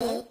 Let's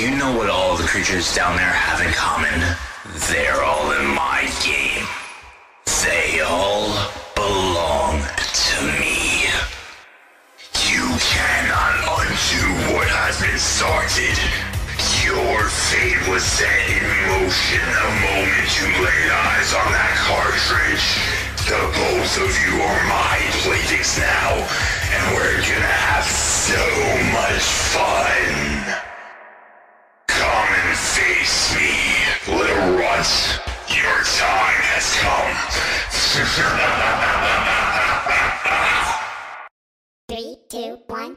do you know what all the creatures down there have in common? They're all in my game. They all belong to me. You cannot undo what has been started. Your fate was set in motion the moment you laid eyes on that cartridge. The both of you are my playthings now, and we're gonna have so much fun. Little. Your time has come. Three, two, one,